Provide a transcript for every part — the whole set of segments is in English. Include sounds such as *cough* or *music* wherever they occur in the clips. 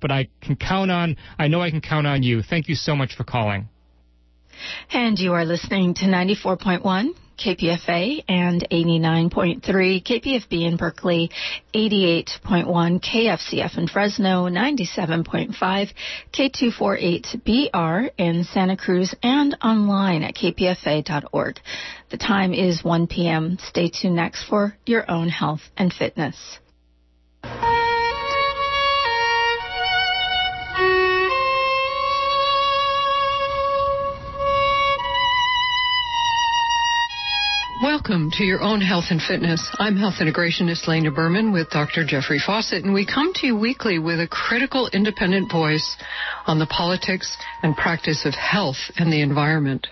but I can count on, I know I can count on you. Thank you so much for calling. And you are listening to 94.1 KPFA and 89.3 KPFB in Berkeley, 88.1 KFCF in Fresno, 97.5 K248BR in Santa Cruz, and online at kpfa.org. The time is 1 p.m. Stay tuned next for your own health and fitness. Welcome to your own health and fitness. I'm health integrationist Layna Berman with Dr. Jeffrey Fawcett, and we come to you weekly with a critical independent voice on the politics and practice of health and the environment.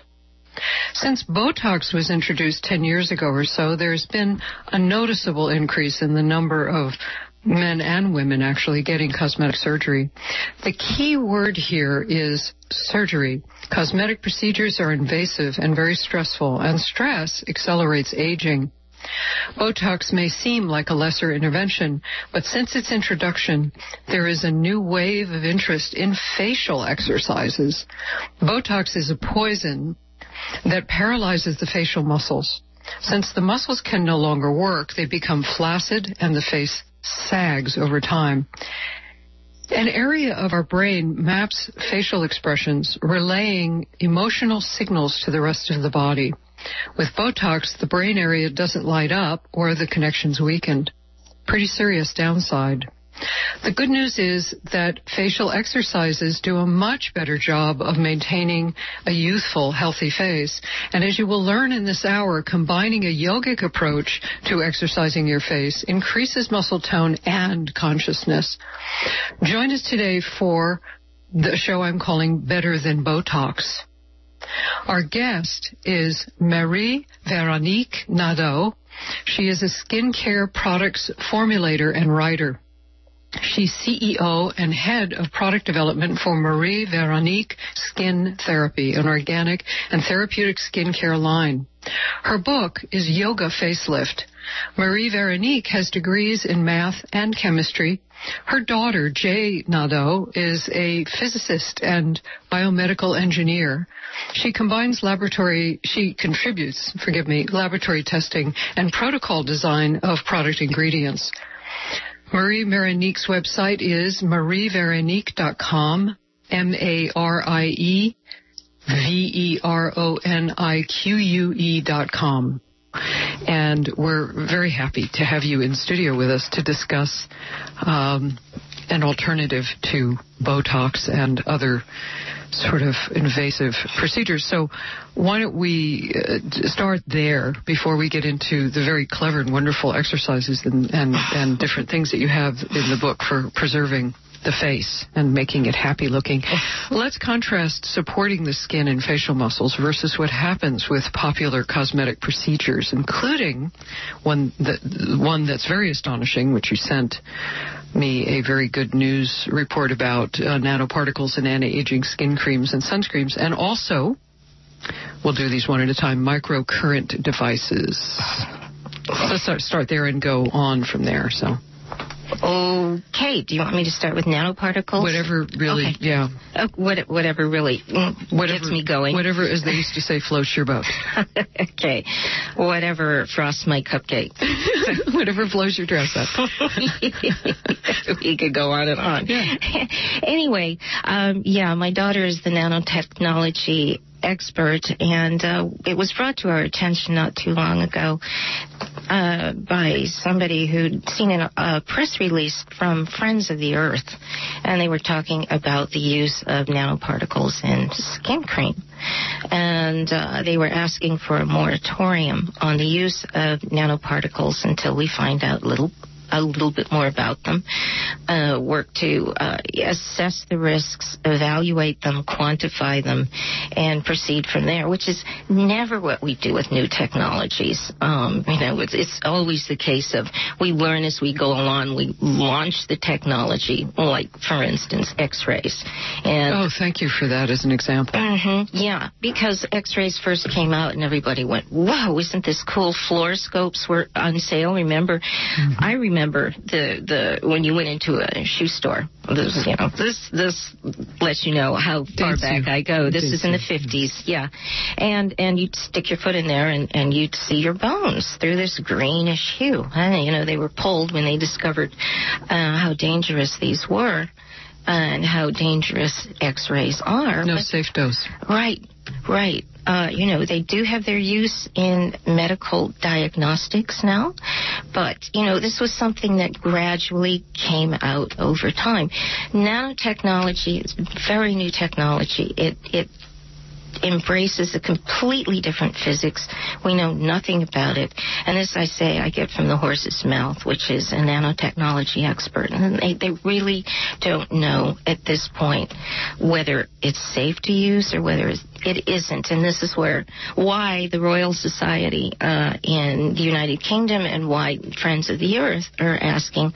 Since Botox was introduced 10 years ago or so, there's been a noticeable increase in the number of men and women actually getting cosmetic surgery. The key word here is surgery. Cosmetic procedures are invasive and very stressful, and stress accelerates aging. Botox may seem like a lesser intervention, but since its introduction, there is a new wave of interest in facial exercises. Botox is a poison that paralyzes the facial muscles. Since the muscles can no longer work, they become flaccid and the face sags over time. An area of our brain maps facial expressions, relaying emotional signals to the rest of the body. With Botox, the brain area doesn't light up or the connection's weakened. Pretty serious downside. The good news is that facial exercises do a much better job of maintaining a youthful, healthy face. And as you will learn in this hour, combining a yogic approach to exercising your face increases muscle tone and consciousness. Join us today for the show I'm calling Better Than Botox. Our guest is Marie Veronique Nadeau. She is a skincare products formulator and writer. She's CEO and head of product development for Marie Veronique Skin Therapy, an organic and therapeutic skincare line. Her book is Yoga Facelift. Marie Veronique has degrees in math and chemistry. Her daughter, Jay Nadeau, is a physicist and biomedical engineer. She combines laboratory, she contributes, forgive me, laboratory testing and protocol design of product ingredients. Marie Veronique's website is marieveronique.com, M-A-R-I-E V-E-R-O-N-I-Q-U-E dot com. And we're very happy to have you in studio with us to discuss um, an alternative to Botox and other sort of invasive procedures. So why don't we uh, start there before we get into the very clever and wonderful exercises and, and, and different things that you have in the book for preserving the face and making it happy looking. Let's contrast supporting the skin and facial muscles versus what happens with popular cosmetic procedures, including one that one that's very astonishing, which you sent me a very good news report about uh, nanoparticles and anti-aging skin creams and sunscreens, and also we'll do these one at a time microcurrent devices. *sighs* Let's start, start there and go on from there. So. Okay. Do you want me to start with nanoparticles? Whatever really, Okay. yeah. Oh, what, whatever really Whatever, gets me going. Whatever, as they used to say, floats your boat. *laughs* okay. Whatever frosts my cupcake. *laughs* whatever flows your dress up. *laughs* we could go on and on. Yeah. anyway, um, yeah, my daughter is the nanotechnology expert, and uh, it was brought to our attention not too long ago uh, by somebody who'd seen an- a press release from Friends of the Earth, and they were talking about the use of nanoparticles in skin cream. And uh, they were asking for a moratorium on the use of nanoparticles until we find out little a little bit more about them, uh, work to uh, assess the risks, evaluate them, quantify them, and proceed from there, which is never what we do with new technologies. Um, you know, it's, it's always the case of we learn as we go along, we launch the technology, like, for instance, x-rays. And Oh, thank you for that as an example. hmm Yeah, because X-rays first came out and everybody went, "Whoa, isn't this cool?" Fluoroscopes were on sale. Remember, I remember the the when you went into a shoe store. This, you know, this this lets you know how far back you. I go. This is in the 50s, yeah. And and you'd stick your foot in there and and you'd see your bones through this greenish hue. And, you know, they were pulled when they discovered uh, how dangerous these were. And how dangerous X-rays are. No But- safe dose. Right, right. Uh, you know, they do have their use in medical diagnostics now, but, you know, this was something that gradually came out over time. Nanotechnology is very new technology. It, it embraces a completely different physics. We know nothing about it. And as I say I get from the horse's mouth, which is a nanotechnology expert. And they, they really don't know at this point whether it's safe to use or whether it isn't. And this is where why the Royal Society uh, in the United Kingdom and why Friends of the Earth are asking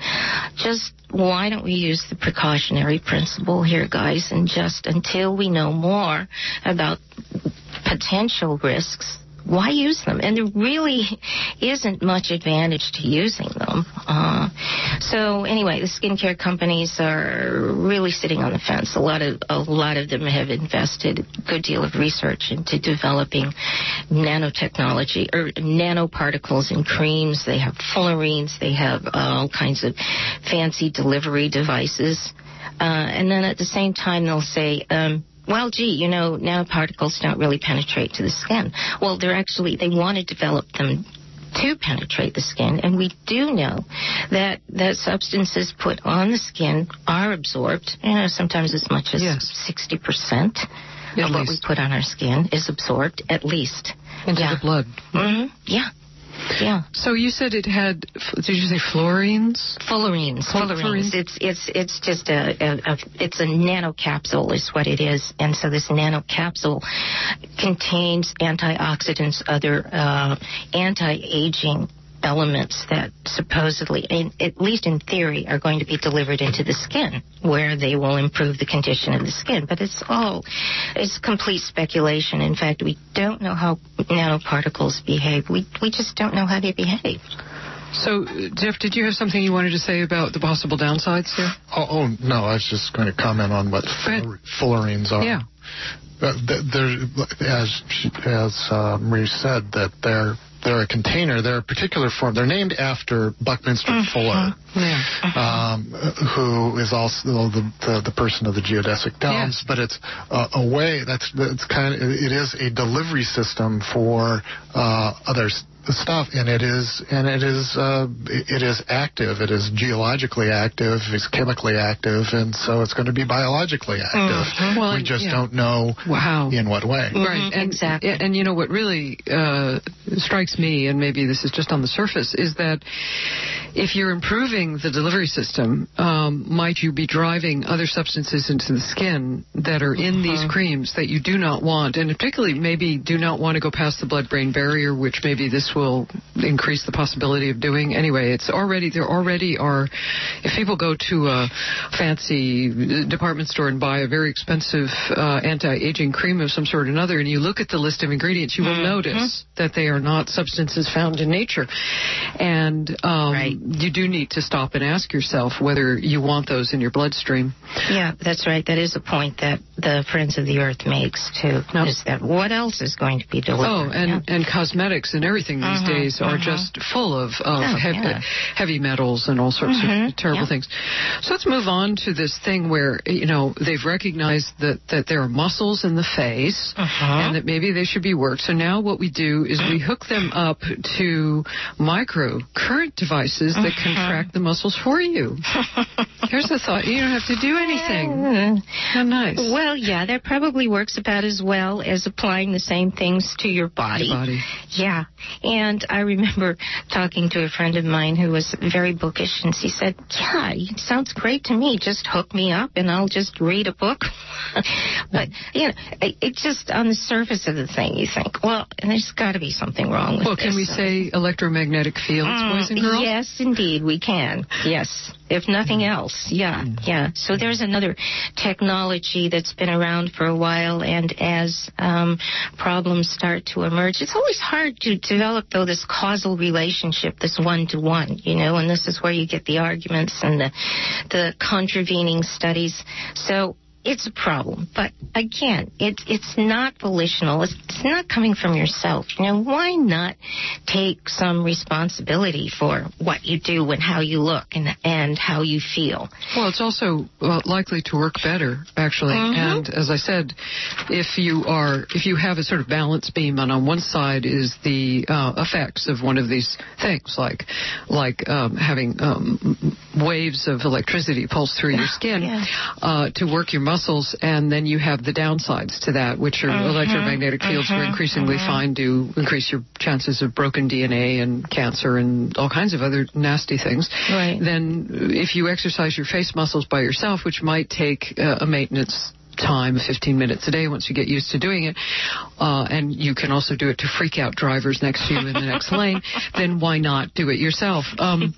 just why don't we use the precautionary principle here, guys, and just until we know more about potential risks, why use them? And there really isn't much advantage to using them. Uh, so anyway, the skincare companies are really sitting on the fence. A lot of a lot of them have invested a good deal of research into developing nanotechnology or nanoparticles in creams. They have fullerenes. They have all kinds of fancy delivery devices. Uh, and then at the same time, they'll say, um, well, gee, you know, nanoparticles don't really penetrate to the skin. Well, they're actually, they want to develop them to penetrate the skin, and we do know that that substances put on the skin are absorbed. You know, sometimes as much as Yes. sixty percent At of what we put on our skin is absorbed, at least. Into yeah. the blood. hmm Yeah. Yeah. So you said it had, did you say fluorines? Fluorines. Fullerenes. It's it's it's just a, a, a it's a nanocapsule is what it is, and so this nanocapsule contains antioxidants, other uh, anti-aging elements that supposedly, in, at least in theory, are going to be delivered into the skin, where they will improve the condition of the skin. But it's all it's complete speculation. In fact, we don't know how nanoparticles behave. We we just don't know how they behave. So, Jeff, did you have something you wanted to say about the possible downsides here? Oh, oh no, I was just going to comment on what ahead. fullerenes are. Yeah. Uh, th- they're, as as uh, Marie said, that they're they're a container. They're a particular form. They're named after Buckminster Fuller, Yeah. um, who is also the, the the person of the geodesic domes. Yes. But it's uh, a way that's that's kind of it is a delivery system for uh, other s- stuff, and it is and it is uh, it is active. It is geologically active. It's chemically active, and so it's going to be biologically active. Well, we just yeah. don't know Wow. in what way. Right, Mhm, and, exactly. And you know what really uh, strikes me, and maybe this is just on the surface, is that if you're improving the delivery system, um, might you be driving other substances into the skin that are in these creams that you do not want, and particularly maybe do not want to go past the blood-brain barrier, which maybe this will increase the possibility of doing. Anyway, it's already there already are. If people go to a fancy department store and buy a very expensive uh, anti-aging cream of some sort or another, and you look at the list of ingredients, you will notice that they are not substances found in nature, and um, Right. you do need to stop and ask yourself whether you want those in your bloodstream. Yeah, that's right. That is a point that the Friends of the Earth makes too. Yep. Is that what else is going to be delivered? Oh, and, and cosmetics and everything these Mhm, days are mhm. just full of, of Oh, heavy, yeah. heavy metals and all sorts Mhm, of terrible yeah. things. So let's move on to this thing where, you know, they've recognized that, that there are muscles in the face Uh-huh. and that maybe they should be worked. So now what we do is we hook them up to micro current devices that contract the muscles for you. *laughs* Here's the thought. You don't have to do anything. How nice. Well, yeah, that probably works about as well as applying the same things to your body. Your body. Yeah. And I remember talking to a friend of mine who was very bookish, and she said, Yeah, it sounds great to me. Just hook me up and I'll just read a book *laughs* but you know, it, it, just on the surface of the thing, you think, well, there's got to be something wrong with well, this. can we say electromagnetic fields, Mm, boys and girls? Yes, indeed, we can. Yes, if nothing else, yeah, yeah. So there's another technology that's been around for a while, and as um, problems start to emerge, it's always hard to develop though this causal relationship, this one to one, you know, and this is where you get the arguments and the the contravening studies. So it's a problem. But again, it's it's not volitional. It's, it's not coming from yourself. You know, why not take some responsibility for what you do and how you look and and how you feel? Well, it's also uh, likely to work better, actually. Mhm. And as I said, if you are if you have a sort of balance beam, and on one side is the uh, effects of one of these things, like like um, having um, waves of electricity pulse through your skin Yeah. uh, to work your muscles, and then you have the downsides to that, which are Mhm, electromagnetic fields mhm, increasingly mhm. find do increase your chances of broken DNA and cancer and all kinds of other nasty things. Right. Then, if you exercise your face muscles by yourself, which might take uh, a maintenance time, 15 minutes a day once you get used to doing it, uh, and you can also do it to freak out drivers next to you in the next *laughs* lane, then why not do it yourself? Um,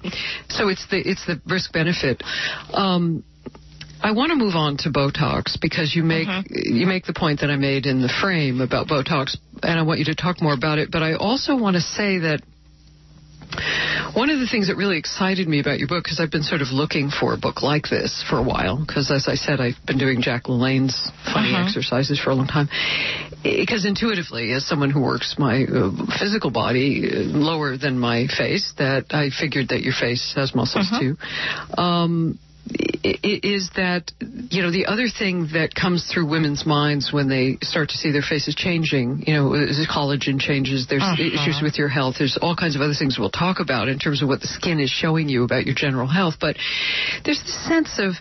so it's the it's the risk benefit. Um, I want to move on to Botox because you make you make the point that I made in the frame about Botox, and I want you to talk more about it. But I also want to say that one of the things that really excited me about your book, because I've been sort of looking for a book like this for a while, because as I said, I've been doing Jack LaLanne's funny Uh-huh. exercises for a long time. Because intuitively, as someone who works my uh, physical body uh, lower than my face, that I figured that your face has muscles Uh-huh. too. Um, is that you know the other thing that comes through women's minds when they start to see their faces changing you know is collagen changes there's Uh-huh. issues with your health there's all kinds of other things we'll talk about in terms of what the skin is showing you about your general health but there's this sense of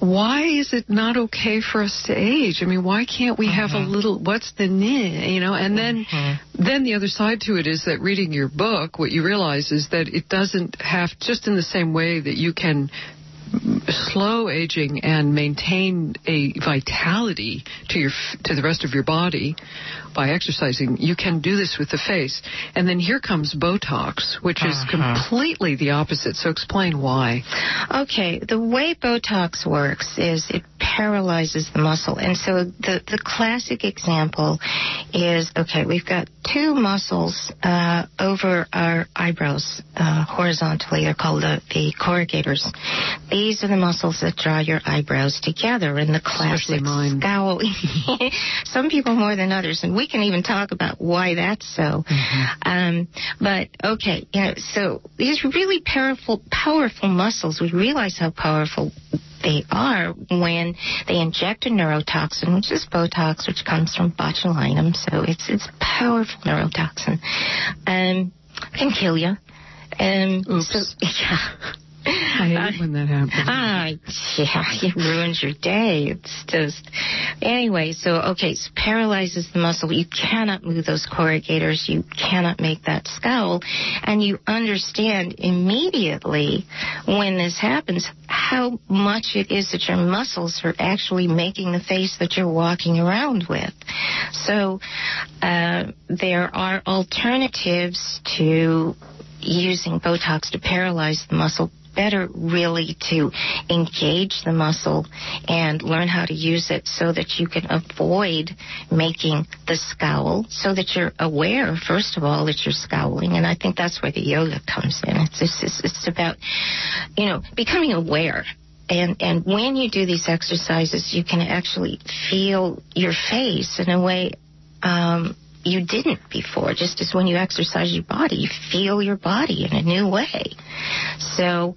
why is it not okay for us to age? I mean, why can't we have a little? What's the nah, you know? And then, then the other side to it is that reading your book, what you realize is that it doesn't have just in the same way that you can slow aging and maintain a vitality to your to the rest of your body by exercising you can do this with the face and then here comes botox which is completely the opposite so explain why Okay, the way Botox works is it paralyzes the muscle. And so the, the classic example is okay, we've got two muscles uh, over our eyebrows uh, horizontally. They're called the, the corrugators. These are the muscles that draw your eyebrows together in the classic scowl. *laughs* Some people more than others, and we can even talk about why that's so. Um, but okay, you know, so these really powerful, powerful muscles. We realize how powerful they are when they inject a neurotoxin, which is Botox, which comes from botulinum. So it's it's a powerful neurotoxin. Um, can kill you. Um, Oops. So, *laughs* yeah. I hate when that happens Ah, yeah, *laughs* it ruins your day. It's just anyway. So okay, so paralyzes the muscle. You cannot move those corrugators. You cannot make that scowl, and you understand immediately when this happens how much it is that your muscles are actually making the face that you're walking around with. So uh, there are alternatives to using Botox to paralyze the muscle better really to engage the muscle and learn how to use it so that you can avoid making the scowl so that you're aware first of all that you're scowling. And I think that's where the yoga comes in. It's it's, it's, about you know becoming aware. And and when you do these exercises you can actually feel your face in a way um you didn't before. Just as when you exercise your body, you feel your body in a new way. So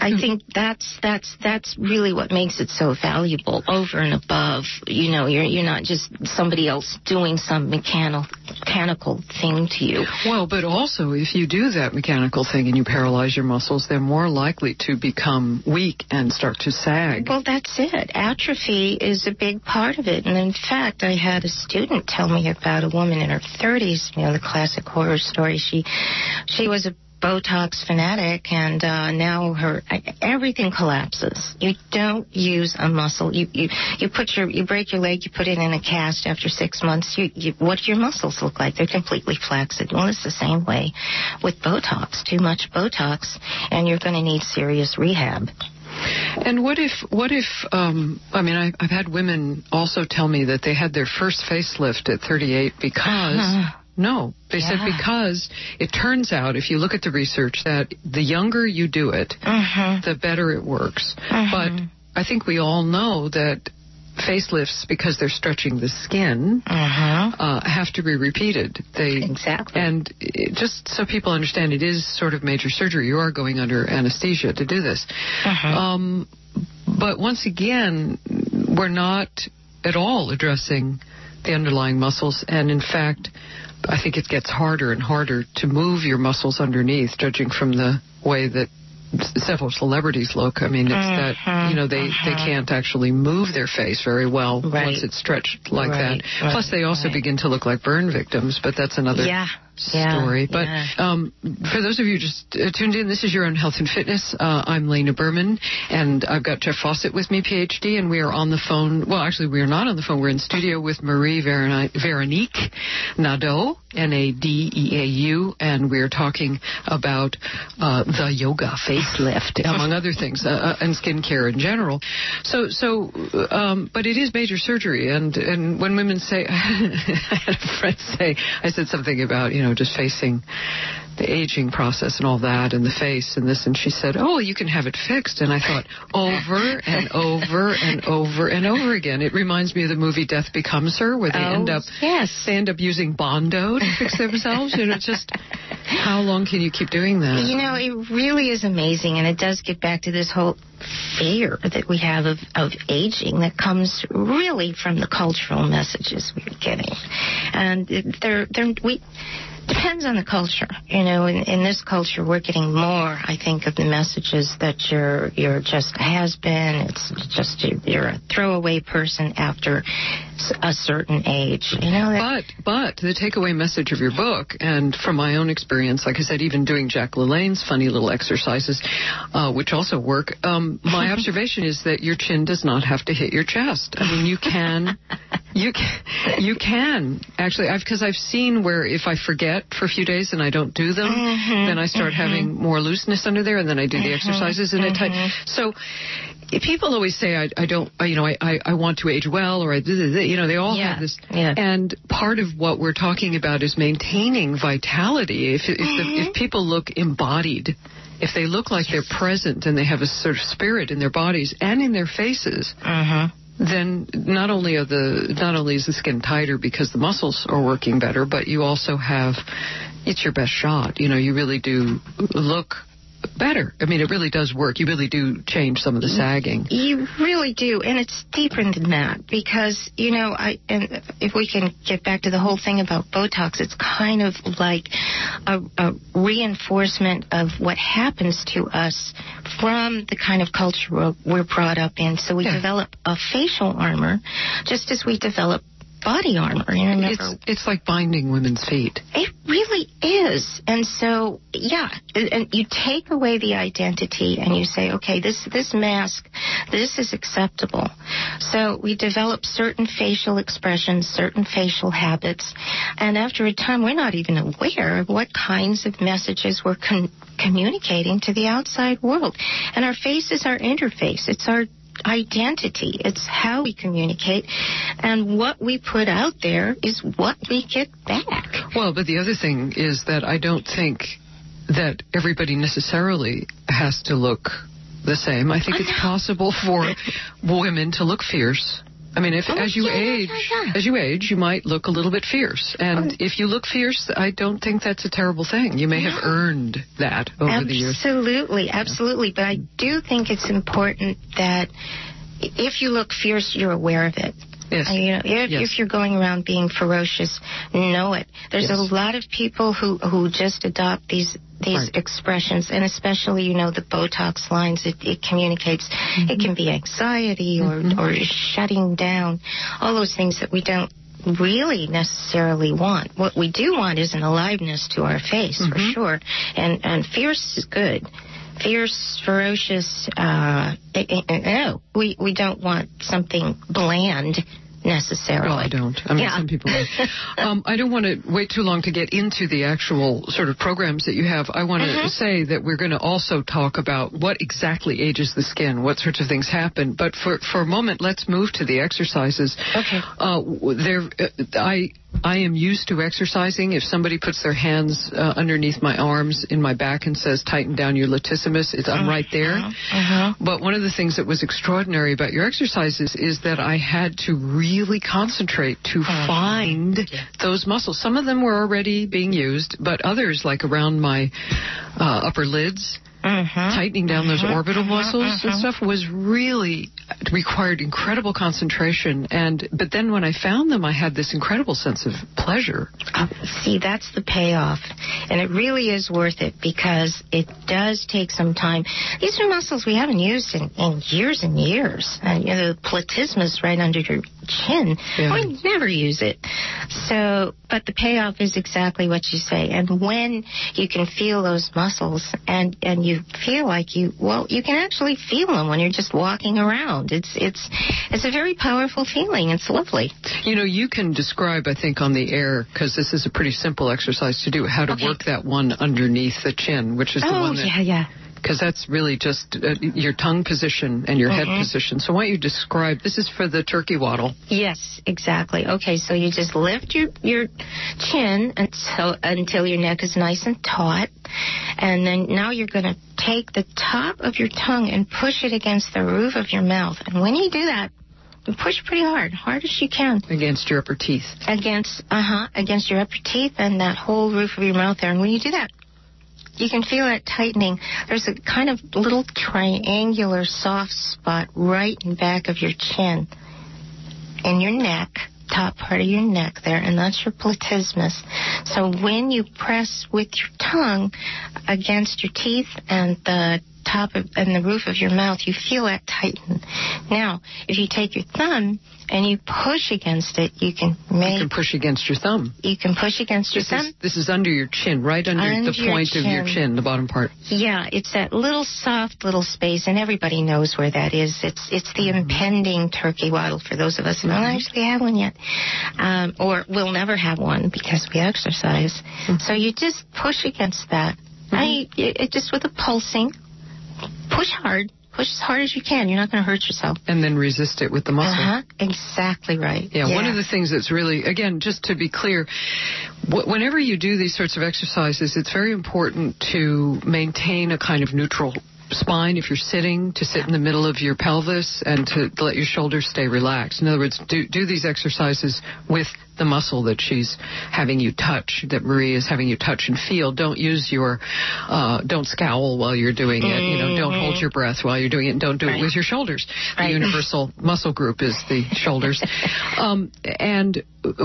I mm-hmm. think that's that's that's really what makes it so valuable over and above. You know, you're you're not just somebody else doing some mechanical mechanical thing to you. Well, but also if you do that mechanical thing and you paralyze your muscles, they're more likely to become weak and start to sag. Well, that's it. Atrophy is a big part of it. And in fact, I had a student tell me about a woman in her 30s, you know, the classic horror story. She she was a Botox fanatic, and uh, now her everything collapses. You don't use a muscle. You you you put your you break your leg, you put it in a cast. After six months, you, you what do your muscles look like? They're completely flaccid. Well, it's the same way with Botox. Too much Botox, and you're going to need serious rehab. And what if, what if, um, I mean, I, I've had women also tell me that they had their first facelift at 38 because. Uh-huh. No, they yeah. said because it turns out, if you look at the research, that the younger you do it, uh-huh. the better it works. Uh-huh. But I think we all know that facelifts because they're stretching the skin uh-huh. uh, have to be repeated. They exactly and just so people understand, it is sort of major surgery. You are going under anesthesia to do this. Um, but once again, we're not at all addressing the underlying muscles, and in fact, I think it gets harder and harder to move your muscles underneath, judging from the way that several celebrities look. I mean, it's that you know they uh-huh. they can't actually move their face very well right. once it's stretched like right. that. Right. Plus, they also begin to look like burn victims. But that's another yeah story. Yeah, but. Um, for those of you just uh, tuned in, this is your own health and fitness. Uh, I'm Layna Berman, and I've got Jeff Fawcett with me, PhD, and we are on the phone. Well, actually, we are not on the phone. We're in studio with Marie Veroni- Veronique Nadeau, N-A-D-E-A-U, and we're talking about uh, the yoga facelift, *laughs* among other things, uh, uh, and skincare in general. So, so, um, but it is major surgery, and and when women say, *laughs* I had a friend say, I said something about you know just facing the aging process and all that and the face and this and she said oh you can have it fixed. And i thought over and over and over and over again. It reminds me of the movie death becomes her where they oh, end up yes. they end up using bondo to fix themselves you know just how long can you keep doing that? You know it really is amazing and it does get back to this whole fear that we have of, of aging that comes really from the cultural messages we're getting. And they're, they're we depends on the culture. You know, in, in this culture, we're getting more, I think, of the messages that you're you're just has been. It's just you're a throwaway person after a certain age. You know. That, but but the takeaway message of your book, and from my own experience, like I said, even doing Jack LaLanne's funny little exercises, uh, which also work. Um, my *laughs* observation is that your chin does not have to hit your chest. I mean, you can. You can, you can actually, because I've, I've seen where if I forget for a few days and I don't do them, mm-hmm, then I start mm-hmm. having more looseness under there, and then I do the mm-hmm, exercises and it tight. So people always say I, I don't, you know, I, I, I want to age well, or I, you know, they all yeah, have this. Yeah. And part of what we're talking about is maintaining vitality. If if, the, Mm-hmm. if people look embodied. If they look like yes. they're present and they have a sort of spirit in their bodies and in their faces, uh-huh then not only are the not only is the skin tighter because the muscles are working better, but you also have it's your best shot. You know, you really do look better. I mean, it really does work. You really do change some of the sagging. You really do, and it's deeper than that because you know, I and if we can get back to the whole thing about Botox, it's kind of like a, a reinforcement of what happens to us from the kind of culture we're brought up in. So we Yeah. develop a facial armor, just as we develop body armor. It's it's like binding women's feet. It really is. And so, yeah, and and you take away the identity and you say, okay, this this mask, this is acceptable. So we develop certain facial expressions, certain facial habits, and after a time, we're not even aware of what kinds of messages we're con- communicating to the outside world. And our face is our interface. It's our identity. It's how we communicate, and what we put out there is what we get back. Well, but the other thing is that I don't think that everybody necessarily has to look the same. I think it's possible for women to look fierce. I mean, if Oh, as you age, as you age, you might look a little bit fierce, and Oh. if you look fierce, I don't think that's a terrible thing. You may have earned that over the years. Absolutely, absolutely. But I do think it's important that if you look fierce, you're aware of it. Yes. You know, if, Yes. if you're going around being ferocious, know it. There's Yes. a lot of people who who just adopt these these Right. expressions, and especially you know the Botox lines. It, it communicates. Mm-hmm. It can be anxiety or or shutting down, all those things that we don't really necessarily want. What we do want is an aliveness to our face, mm-hmm. for sure. And and fierce is good. Fierce, ferocious. Uh, no, we we don't want something bland necessarily. Well, I don't. I mean, yeah. some people. *laughs* um, I don't want to wait too long to get into the actual sort of programs that you have. I want to mm-hmm. say that we're going to also talk about what exactly ages the skin, what sorts of things happen. But for for a moment, let's move to the exercises. Okay. Uh, there, uh, I I am used to exercising. If somebody puts their hands uh, underneath my arms in my back and says, tighten down your latissimus, it's, I'm right there. Uh-huh. uh-huh. But one of the things that was extraordinary about your exercises is that I had to really concentrate to uh-huh. find yeah. those muscles. Some of them were already being used, but others, like around my uh, upper lids, Mm-hmm. tightening down those mm-hmm. orbital mm-hmm. muscles mm-hmm. and stuff was really required incredible concentration and but then when I found them I had this incredible sense of pleasure. Uh, see that's the payoff and it really is worth it because it does take some time. These are muscles we haven't used in, in years and years. And you know the platysmus right under your chin. Yeah. We never use it. So but the payoff is exactly what you say and when you can feel those muscles and and you you feel like you well you can actually feel them when you're just walking around. It's it's it's a very powerful feeling. It's lovely. You know you can describe i think on the air because this is a pretty simple exercise to do how to okay. work that one underneath the chin which is oh, the one that yeah yeah because that's really just uh, your tongue position and your mm-hmm. head position. So why don't you describe? This is for the turkey waddle. Yes, exactly. Okay, so you just lift your your chin until until your neck is nice and taut, and then now you're going to take the top of your tongue and push it against the roof of your mouth. And when you do that, push pretty hard, hard as you can. Against your upper teeth. Against, uh huh, against your upper teeth and that whole roof of your mouth there. And when you do that, you can feel it tightening. There's a kind of little triangular soft spot right in back of your chin, in your neck, top part of your neck there, and that's your platysmus. So when you press with your tongue against your teeth and the top of, and the roof of your mouth, you feel that tighten. Now, if you take your thumb and you push against it, you can make. You can push against your thumb. You can push against this your thumb. Is, this is under your chin, right under, under the point of your chin, the bottom part. Yeah, it's that little soft little space, and everybody knows where that is. It's it's the mm-hmm. impending turkey waddle for those of us who don't mm-hmm. actually have one yet, um, or will never have one because we exercise. Mm-hmm. So you just push against that. Mm-hmm. I, it, just with a pulsing push hard. Push as hard as you can. You're not going to hurt yourself. And then resist it with the muscle. Uh-huh. Exactly right. Yeah, yeah, one of the things that's really, again, just to be clear, whenever you do these sorts of exercises, it's very important to maintain a kind of neutral spine if you're sitting to sit in the middle of your pelvis and to let your shoulders stay relaxed. In other words, do, do these exercises with the muscle that she's having you touch, that Marie is having you touch and feel. Don't use your, uh, don't scowl while you're doing it. You know, don't hold your breath while you're doing it. And don't do right. it with your shoulders. Right. The universal *laughs* muscle group is the shoulders. um, and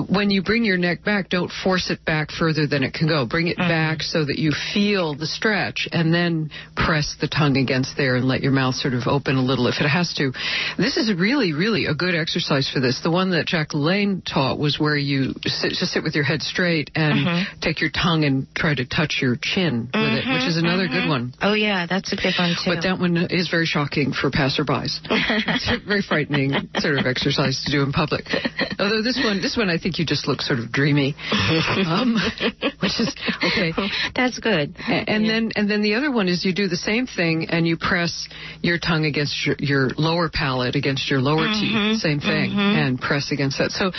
when you bring your neck back, don't force it back further than it can go. Bring it mm-hmm. back so that you feel the stretch and then press the tongue against there and let your mouth sort of open a little if it has to. This is really, really a good exercise for this. The one that Jack LaLanne taught was where you sit, just sit with your head straight and mm-hmm. take your tongue and try to touch your chin with mm-hmm, it, which is another good mm-hmm. one. Oh yeah, that's a good one too. But that one is very shocking for passerbys. *laughs* it's a very frightening sort of exercise to do in public. Although this one, this one, I think you just look sort of dreamy, *laughs* um, which is okay. That's good. And, and yeah. then and then the other one is you do the same thing and you press your tongue against your, your lower palate against your lower mm-hmm, teeth, same thing, mm-hmm. and press against that. So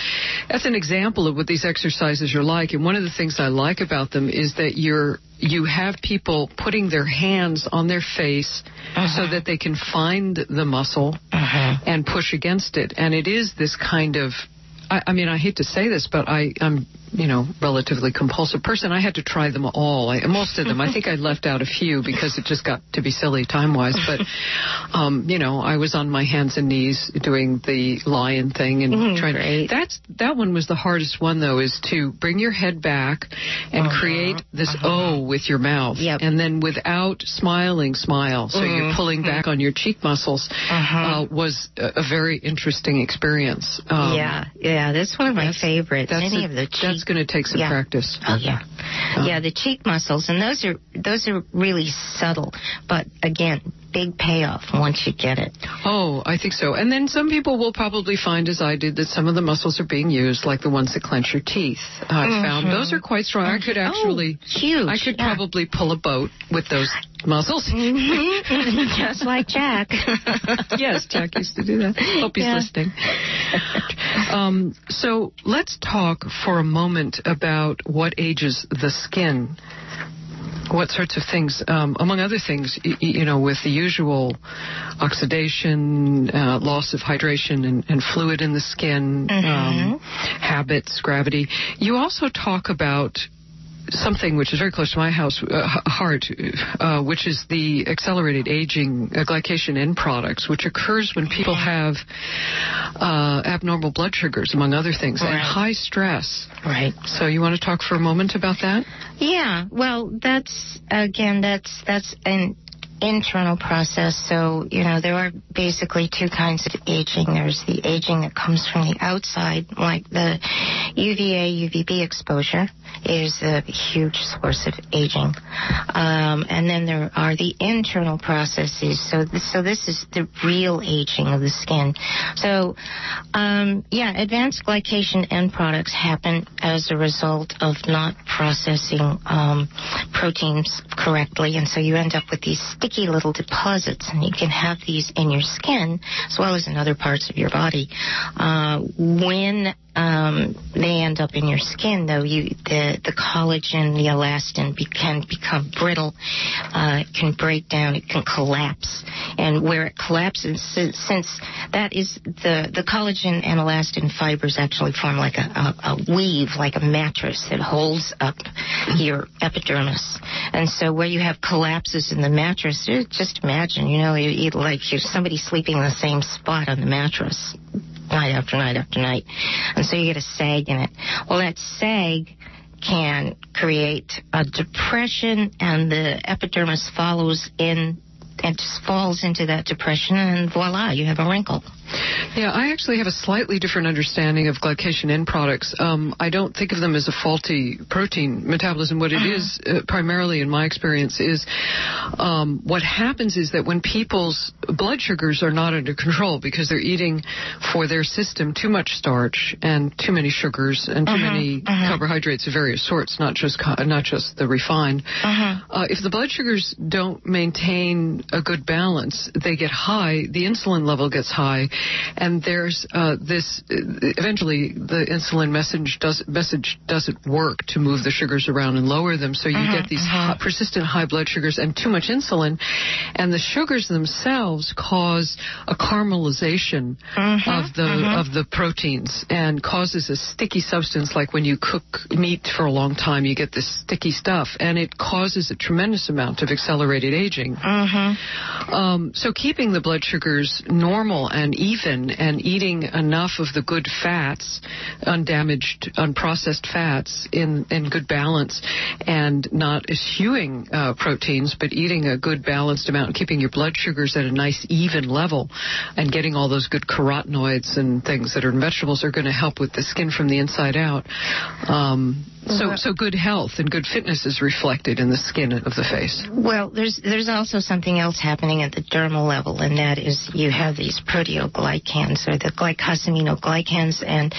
that's an example example of what these exercises are like. And one of the things I like about them is that you're you have people putting their hands on their face uh-huh. so that they can find the muscle uh-huh. and push against it. And it is this kind of I, I mean, I hate to say this, but I, I'm you know, relatively compulsive person, I had to try them all. I, most of them. I think I *laughs* left out a few because it just got to be silly time wise. But, um, you know, I was on my hands and knees doing the lion thing and mm, trying. Great. That's that one was the hardest one though, is to bring your head back and uh-huh. create this uh-huh. O with your mouth, yep. and then without smiling, smile. So mm-hmm. you're pulling back on your cheek muscles. Uh-huh. Uh, was a, a, very interesting experience. Um, yeah, yeah, that's one of my That's- favorites. Any a- of the cheek. That's going to take some Yeah. practice. Oh yeah, yeah. The cheek muscles, and those are those are really subtle, but again, big payoff once you get it. Oh, I think so. And then some people will probably find, as I did, that some of the muscles are being used, like the ones that clench your teeth. I found those are quite strong. I could actually, oh, huge. I could yeah. probably pull a boat with those muscles. *laughs* just like Jack. *laughs* yes, Jack used to do that. Hope he's Yeah. listening. um, so let's talk for a moment about what ages the skin. What sorts of things, um, among other things, y- y- you know, with the usual oxidation, uh, loss of hydration and, and fluid in the skin, um, habits, gravity. You also talk about something which is very close to my house uh, heart, uh, which is the accelerated aging uh, glycation end products, which occurs when people have uh, abnormal blood sugars, among other things, and high stress. right. So you want to talk for a moment about that? Yeah, well, that's again, that's that's an internal process. So you know, there are basically two kinds of aging. There's the aging that comes from the outside, like the UVA, UVB exposure is a huge source of aging, um, and then there are the internal processes. So, this, so this is the real aging of the skin. So, um, yeah, advanced glycation end products happen as a result of not processing um, proteins correctly, and so you end up with these sticky little deposits, and you can have these in your skin as well as in other parts of your body. Uh, when um, they end up in your skin, though, you the the collagen, the elastin be, can become brittle, uh, can break down, it can collapse, and where it collapses, since, that is the the collagen and elastin fibers actually form like a, a, a weave, like a mattress that holds up your epidermis, and so where you have collapses in the mattress, just imagine, you know, you, you like you're somebody sleeping in the same spot on the mattress night after night after night. And so you get a sag in it. Well, that sag can create a depression and the epidermis follows in and just falls into that depression and voila, you have a wrinkle. Yeah, I actually have a slightly different understanding of glycation end products. Um, I don't think of them as a faulty protein metabolism. What it is, uh, primarily in my experience, is um, what happens is that when people's blood sugars are not under control because they're eating for their system too much starch and too many sugars and too many carbohydrates of various sorts, not just co- not just the refined. Uh, if the blood sugars don't maintain a good balance, they get high. The insulin level gets high, and there's uh, this. Eventually, the insulin message does message doesn't work to move the sugars around and lower them. So you get mm-hmm, these mm-hmm. high, persistent high blood sugars and too much insulin, and the sugars themselves cause a caramelization mm-hmm, of the of the proteins and causes a sticky substance. Like when you cook meat for a long time, you get this sticky stuff, and it causes a tremendous amount of accelerated aging. Um, so keeping the blood sugars normal and even and eating enough of the good fats, undamaged, unprocessed fats in, in good balance and not eschewing uh, proteins, but eating a good balanced amount, keeping your blood sugars at a nice even level and getting all those good carotenoids and things that are in vegetables are going to help with the skin from the inside out. Um, so, uh-huh. so good health and good fitness is reflected in the skin of the face. Well, there's there's also something else happening at the dermal level, and that is you have these proteoglycans or the glycosaminoglycans, and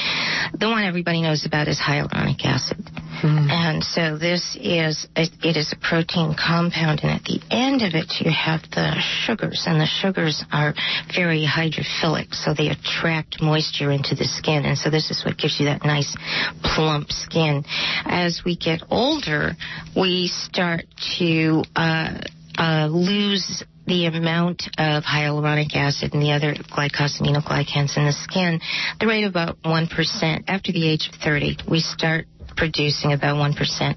the one everybody knows about is hyaluronic acid. And so this is it, it is a protein compound, and at the end of it you have the sugars, and the sugars are very hydrophilic, so they attract moisture into the skin, and so this is what gives you that nice plump skin. As we get older, we start to uh, uh, lose the amount of hyaluronic acid and the other glycosaminoglycans in the skin, the rate of about 1%. After the age of 30, we start producing about 1%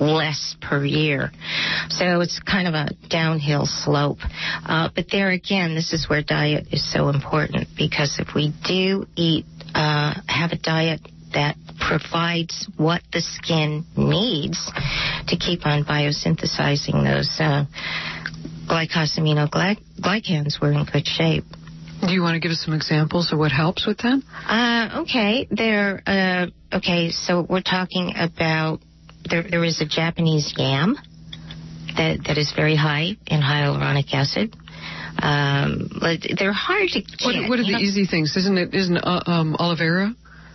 less per year. So it's kind of a downhill slope. Uh, but there again, this is where diet is so important because if we do eat, uh, have a diet that provides what the skin needs to keep on biosynthesizing those uh, glycosaminoglycans, we're in good shape. *laughs* Do you want to give us some examples of what helps with that? Uh, okay, there. Uh, okay, so we're talking about there. There is a Japanese yam that that is very high in hyaluronic acid. Um, but they're hard to get. What, what are the know. easy things? Isn't it? Isn't uh, um, aloe vera?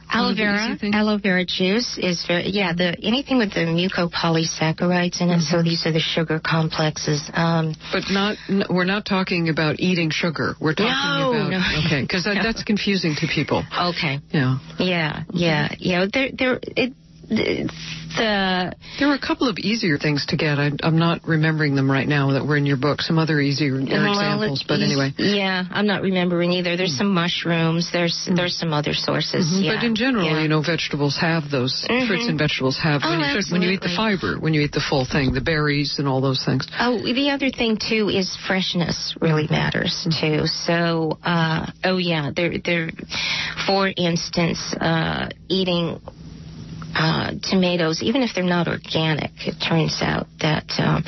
Aloe One of the vera, aloe vera juice is very yeah. The anything with the mucopolysaccharides in it. So these are the sugar complexes. Um, But not. N- we're not talking about eating sugar. We're talking No, about no. okay, because that, *laughs* that's confusing to people. okay. Yeah. Yeah, yeah, yeah. There, there. It, the, the There were a couple of easier things to get. I, I'm not remembering them right now that were in your book. Some other easier well, examples, but anyway. Yeah, I'm not remembering either. There's some mushrooms. There's there's some other sources. Mhm. Yeah, But in general, yeah. you know, vegetables have those. Mhm. Fruits and vegetables have. Oh, when, you, when you eat the fiber, when you eat the full thing, the berries and all those things. Oh, the other thing too is freshness really matters too. So, uh, oh yeah, there, there. For instance, uh, eating uh, tomatoes, even if they're not organic, it turns out that um,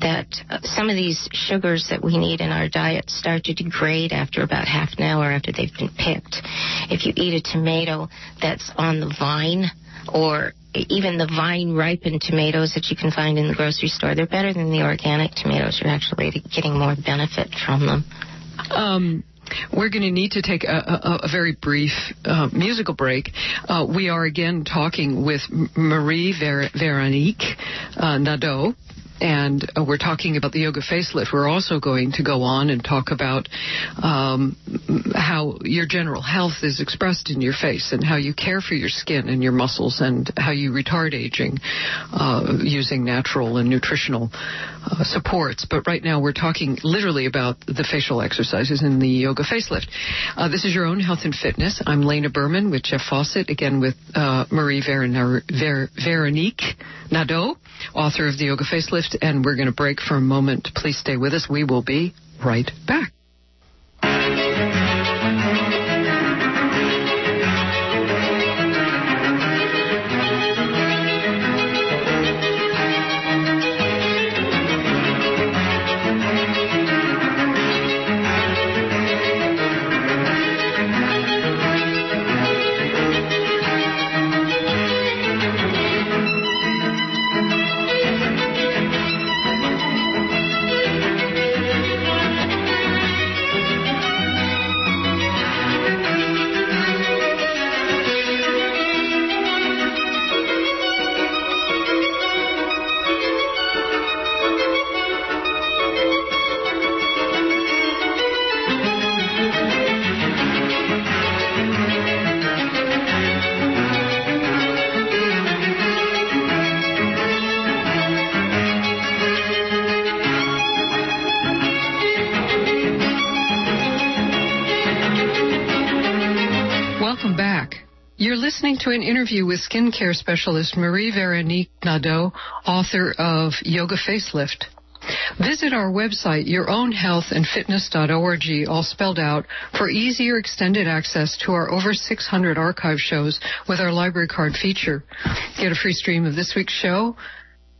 that uh, some of these sugars that we need in our diet start to degrade after about half an hour after they've been picked. If you eat a tomato that's on the vine, or even the vine ripened tomatoes that you can find in the grocery store, they're better than the organic tomatoes. You're actually getting more benefit from them. Um, we're going to need to take a, a, a very brief uh, musical break. Uh, we are again talking with Marie Ver- Veronique uh, Nadeau. And uh, we're talking about the yoga facelift. We're also going to go on and talk about um, how your general health is expressed in your face and how you care for your skin and your muscles and how you retard aging uh, using natural and nutritional uh, supports. But right now we're talking literally about the facial exercises in the yoga facelift. Uh, this is your own health and fitness. I'm Layna Berman with Jeff Fawcett, again with uh, Marie Veron- Ver- Veronique Nadeau, author of the yoga facelift. And we're going to break for a moment. Please stay with us. We will be right back. To an interview with skincare specialist Marie Veronique Nadeau, author of Yoga Facelift. Visit our website, yourownhealthandfitness.org, all spelled out, for easier extended access to our over 600 archive shows with our library card feature. Get a free stream of this week's show,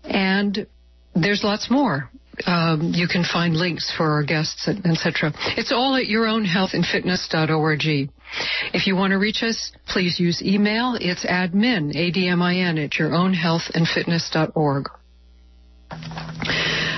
and there's lots more. Um, you can find links for our guests, etc. It's all at yourownhealthandfitness.org. If you want to reach us, please use email. It's admin, A-D-M-I-N, at yourownhealthandfitness.org.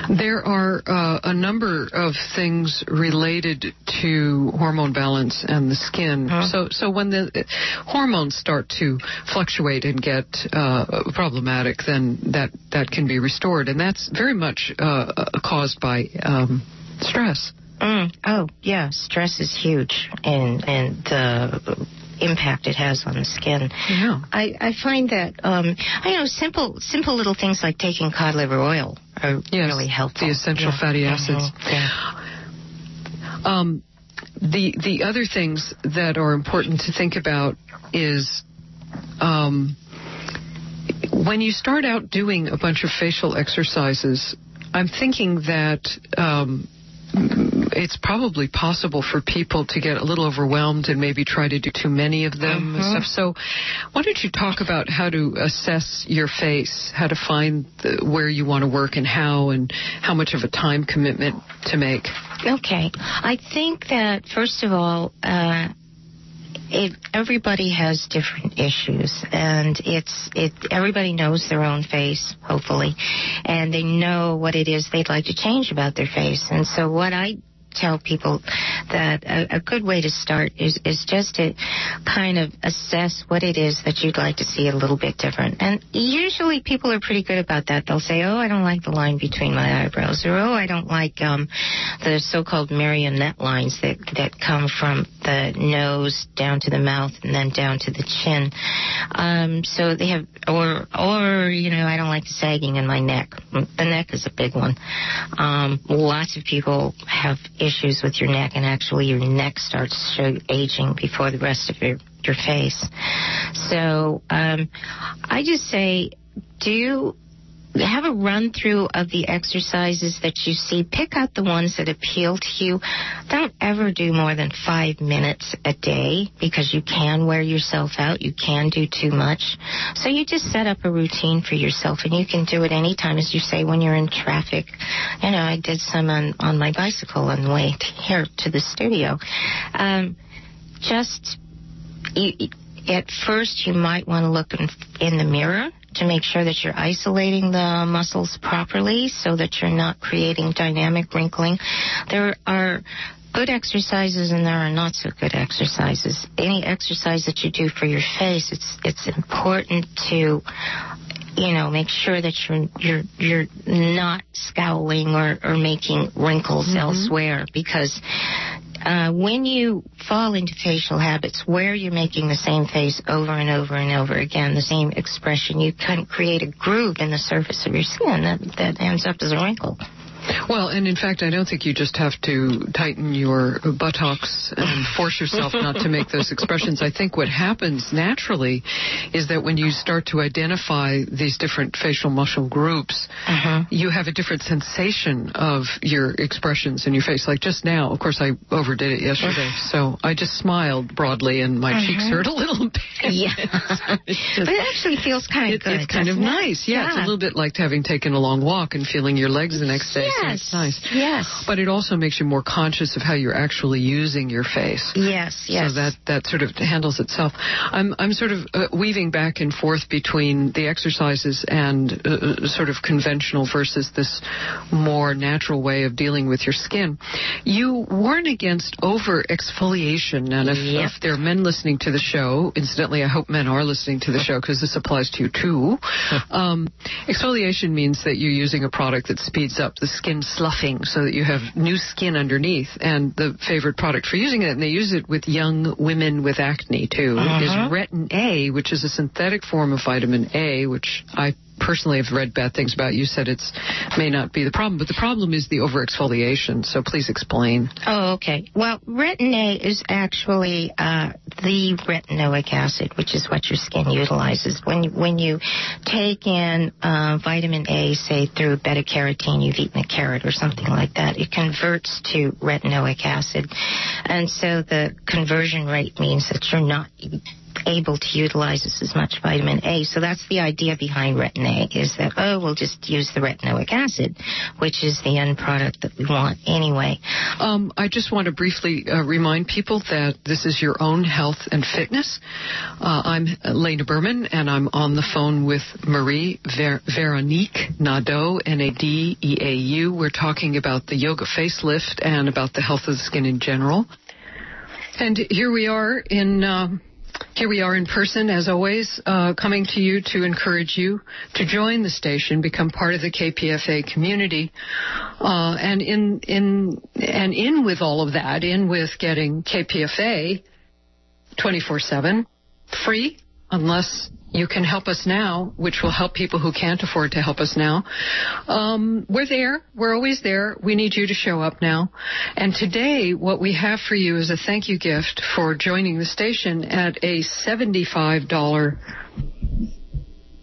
There are uh, a number of things related to hormone balance and the skin. Huh? So, so when the hormones start to fluctuate and get uh, problematic, then that that can be restored, and that's very much uh, caused by um, stress. Mm. Oh, yeah. Stress is huge, and and the impact it has on the skin. Yeah. I, I find that um, I know simple simple little things like taking cod liver oil are Yes, really helpful. the essential Yeah. fatty acids. Yeah. Um, the the other things that are important to think about is um, when you start out doing a bunch of facial exercises. I'm thinking that um, it's probably possible for people to get a little overwhelmed and maybe try to do too many of them Mhm. stuff. So, why don't you talk about how to assess your face, how to find the, where you want to work and how, and how much of a time commitment to make? Okay. I think that, first of all, uh, it, everybody has different issues, and it's it. Everybody knows their own face, hopefully, and they know what it is they'd like to change about their face. And so, what I tell people that a, a good way to start is is just to kind of assess what it is that you'd like to see a little bit different. And usually, people are pretty good about that. They'll say, "Oh, I don't like the line between my eyebrows," or "Oh, I don't like um, the so-called marionette lines that that come from the nose down to the mouth and then down to the chin. Um, so they have, or or you know, I don't like the sagging in my neck. The neck is a big one. Um, lots of people have issues with your neck, and actually, your neck starts show aging before the rest of your your face. So um, I just say, do have a run through of the exercises that you see. Pick out the ones that appeal to you. Don't ever do more than five minutes a day because you can wear yourself out. You can do too much. So you just set up a routine for yourself and you can do it anytime, as you say, when you're in traffic. You know, I did some on, on my bicycle on the way to here to the studio. Um, just you, at first you might want to look in, in the mirror to make sure that you're isolating the muscles properly so that you're not creating dynamic wrinkling. There are good exercises and there are not so good exercises. Any exercise that you do for your face, it's it's important to you know, make sure that you're you're you're not scowling or, or making wrinkles mm-hmm. elsewhere because uh, when you fall into facial habits where you're making the same face over and over and over again, the same expression, you can create a groove in the surface of your skin that, that ends up as a wrinkle. Well, and in fact, I don't think you just have to tighten your buttocks and force yourself not to make those expressions. I think what happens naturally is that when you start to identify these different facial muscle groups, Uh-huh. you have a different sensation of your expressions in your face. Like just now, of course, I overdid it yesterday, so I just smiled broadly and my cheeks hurt a little bit. Yeah. *laughs* It's but it actually feels kind of it- good. it's kind of it? nice. Yeah, it's a little bit like having taken a long walk and feeling your legs the next day. So Yes. nice. Yes. But it also makes you more conscious of how you're actually using your face. Yes, yes. So that that sort of handles itself. I'm I'm sort of uh, weaving back and forth between the exercises and uh, uh, sort of conventional versus this more natural way of dealing with your skin. You warn against over exfoliation, and if, Yep. if there are men listening to the show, incidentally, I hope men are listening to the show because this applies to you too. *laughs* um, exfoliation means that you're using a product that speeds up the skin sloughing so that you have new skin underneath. And the favorite product for using it, and they use it with young women with acne too, is uh-huh. Retin A, which is a synthetic form of vitamin A, which I personally have read bad things about. You said it's may not be the problem, but the problem is the overexfoliation. So please explain. Oh, okay. Well, retin A is actually uh, the retinoic acid, which is what your skin utilizes. When you, when you take in uh, vitamin A, say through beta carotene, you've eaten a carrot or something like that, it converts to retinoic acid, and so the conversion rate means that you're not able to utilize as much vitamin A. So that's the idea behind retin A is that, oh, we'll just use the retinoic acid, which is the end product that we want anyway. Um, I just want to briefly uh, remind people that this is your own health and fitness. Uh, I'm Layna Berman, and I'm on the phone with Marie Ver- Veronique Nadeau, N-A-D-E-A-U. We're talking about the yoga facelift and about the health of the skin in general. And here we are in. Uh, here we are in person, as always, uh, coming to you to encourage you to join the station, become part of the KPFA community, uh, and in in and in with all of that, in with getting KPFA 24/7 free, unless you can help us now, which will help people who can't afford to help us now. Um, we're there. We're always there. We need you to show up now. And today, what we have for you is a thank you gift for joining the station at a $75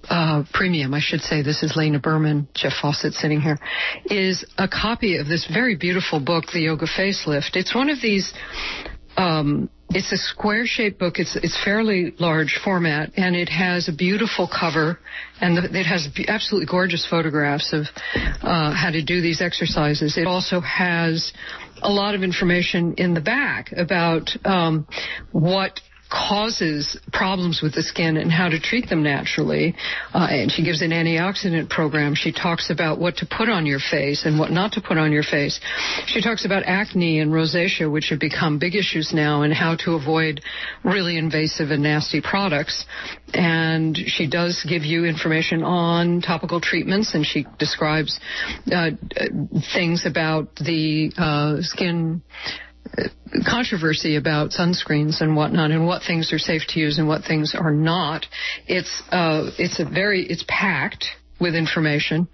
uh, premium, I should say, this is Layna Berman, Jeff Fawcett sitting here, is a copy of this very beautiful book, The Yoga Facelift. It's one of these um, it's a square shaped book. It's it's fairly large format, and it has a beautiful cover, and the, it has absolutely gorgeous photographs of uh, how to do these exercises. It also has a lot of information in the back about um, what causes problems with the skin and how to treat them naturally. Uh, and she gives an antioxidant program. She talks about what to put on your face and what not to put on your face. She talks about acne and rosacea, which have become big issues now, and how to avoid really invasive and nasty products. And she does give you information on topical treatments, and she describes uh, things about the uh, skin controversy about sunscreens and whatnot, and what things are safe to use and what things are not. It's uh, it's a very it's packed with information.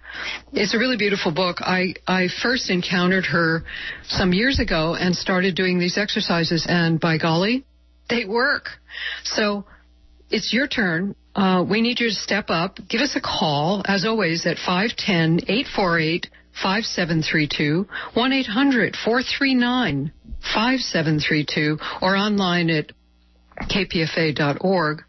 It's a really beautiful book. I I first encountered her some years ago and started doing these exercises, and by golly, they work. So it's your turn. Uh, we need you to step up. Give us a call, as always, at 510 848 5732 1 800 439 5732 or online at kpfa.org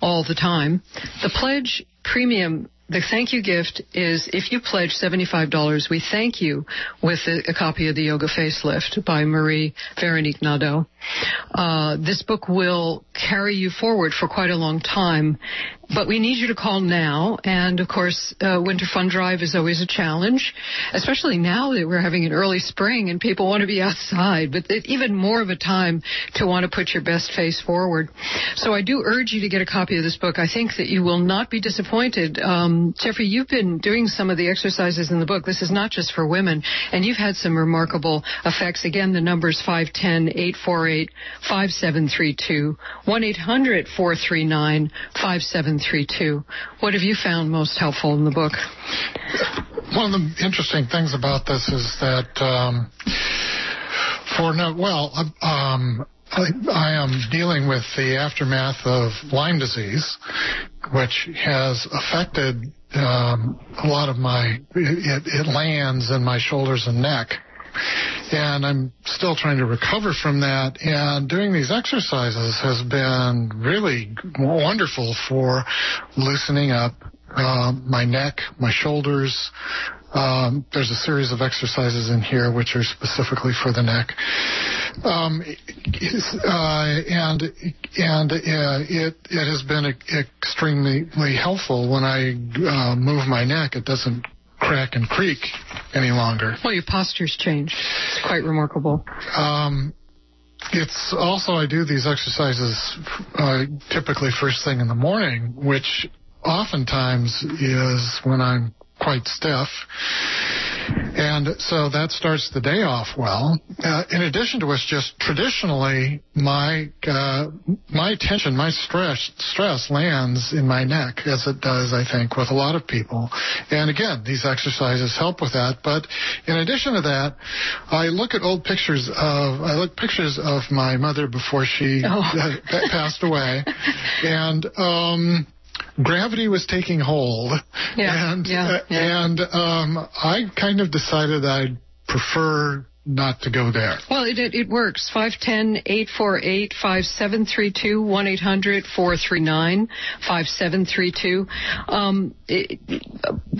all the time. The pledge premium the thank you gift is if you pledge $75, we thank you with a, a copy of The Yoga Facelift by Marie Veronique Nadeau. Uh, this book will carry you forward for quite a long time, but we need you to call now. And of course, uh, Winter Fund Drive is always a challenge, especially now that we're having an early spring and people want to be *laughs* outside, but even more of a time to want to put your best face forward. So I do urge you to get a copy of this book. I think that you will not be disappointed. Um, Jeffrey, you've been doing some of the exercises in the book. This is not just for women, and you've had some remarkable effects. Again, the number's 510 848 5732 1 800 439 5732. What have you found most helpful in the book? One of the interesting things about this is that um, for no, well, um, I, I am dealing with the aftermath of Lyme disease, which has affected um, a lot of my, it, it lands in my shoulders and neck and I'm still trying to recover from that. And doing these exercises has been really wonderful for loosening up uh, my neck, my shoulders. Um, there's a series of exercises in here which are specifically for the neck, um, uh, and and uh, it it has been extremely helpful when I uh, move my neck. It doesn't crack and creak any longer. Well, your posture's changed. It's quite remarkable. Um, it's also I do these exercises uh, typically first thing in the morning, which oftentimes is when I'm quite stiff. And so that starts the day off well. Uh, in addition to which, just traditionally, my uh, my tension, my stress stress lands in my neck, as it does, I think, with a lot of people. And again, these exercises help with that. But in addition to that, I look at old pictures of I look pictures of my mother before she oh. *laughs* passed away, and um, gravity was taking hold. Yeah, and yeah, uh, yeah. and um, I kind of decided I'd prefer not to go there. Well, it, it, it works. 510-848-5732, 1-800-439-5732. Um, it,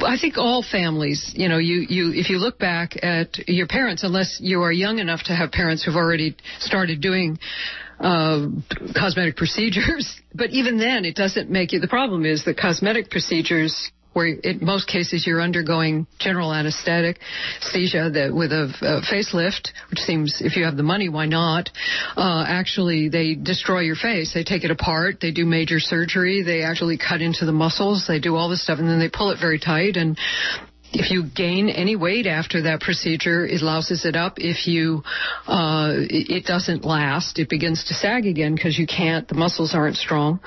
I think all families, you know, you, you, if you look back at your parents, unless you are young enough to have parents who've already started doing uh, cosmetic procedures. *laughs* But even then, it doesn't make you. The problem is that cosmetic procedures where in most cases you're undergoing general anesthetic, anesthesia that with a, a, facelift, which seems if you have the money, why not? Uh, actually, they destroy your face. They take it apart. They do major surgery. They actually cut into the muscles. They do all this stuff, and then they pull it very tight. And if you gain any weight after that procedure, it louses it up. If you, uh, it doesn't last. It begins to sag again because you can't. The muscles aren't strong,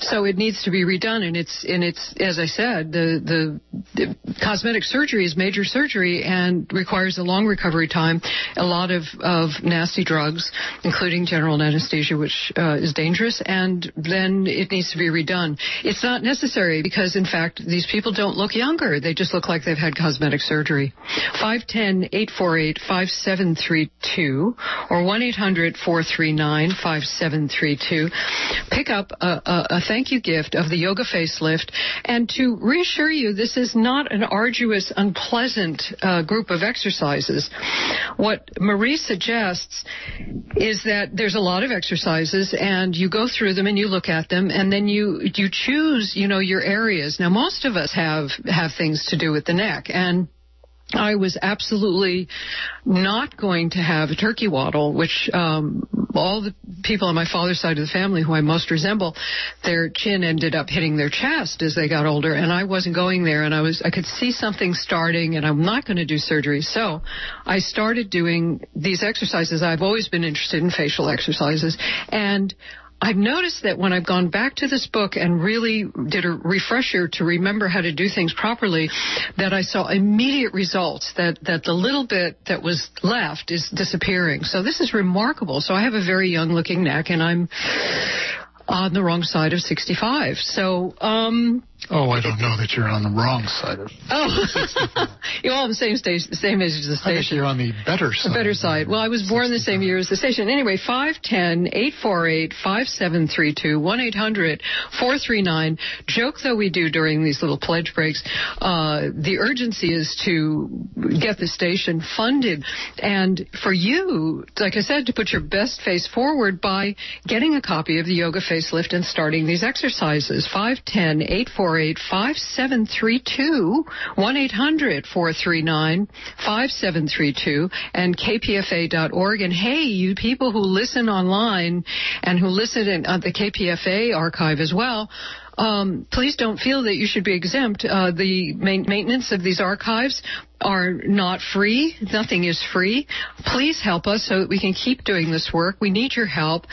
so it needs to be redone. And it's and it's as I said, the the, the cosmetic surgery is major surgery and requires a long recovery time, a lot of of nasty drugs, including general anesthesia, which uh, is dangerous, and then it needs to be redone. It's not necessary because in fact these people don't look younger. They just look like they've had cosmetic surgery. 510-848-5732 or 1-800-439-5732. Pick up a, a, a thank you gift of the yoga facelift and to reassure you this is not an arduous, unpleasant uh, group of exercises. What Marie suggests is that there's a lot of exercises and you go through them and you look at them and then you you choose, you know, your areas. Now most of us have have things to do with the neck and I was absolutely not going to have a turkey waddle, which um, all the people on my father's side of the family who I most resemble, their chin ended up hitting their chest as they got older, and I wasn't going there. And I was I could see something starting, and I'm not going to do surgery. So I started doing these exercises. I've always been interested in facial exercises, and I've noticed that when I've gone back to this book and really did a refresher to remember how to do things properly, that I saw immediate results that, that the little bit that was left is disappearing. So this is remarkable. So I have a very young looking neck and I'm on the wrong side of 65. So, um, Oh, I don't know that you're on the wrong side of. *laughs* Oh, *laughs* you're all the same stage, the same age as the station. You're on the better side. The better side. Well, I was born the same year as the station. Anyway, five ten eight four eight five seven three two one eight hundred four three nine. Joke though we do during these little pledge breaks, uh, the urgency is to get the station funded, and for you, like I said, to put your best face forward by getting a copy of the Yoga Facelift and starting these exercises. Five ten eight four 5732 1-800-439-5732 and kpfa.org. And hey, you people who listen online and who listen in uh, the KPFA archive as well, um, please don't feel that you should be exempt. Uh, the main maintenance of these archives are not free. Nothing is free. Please help us so that we can keep doing this work. We need your help.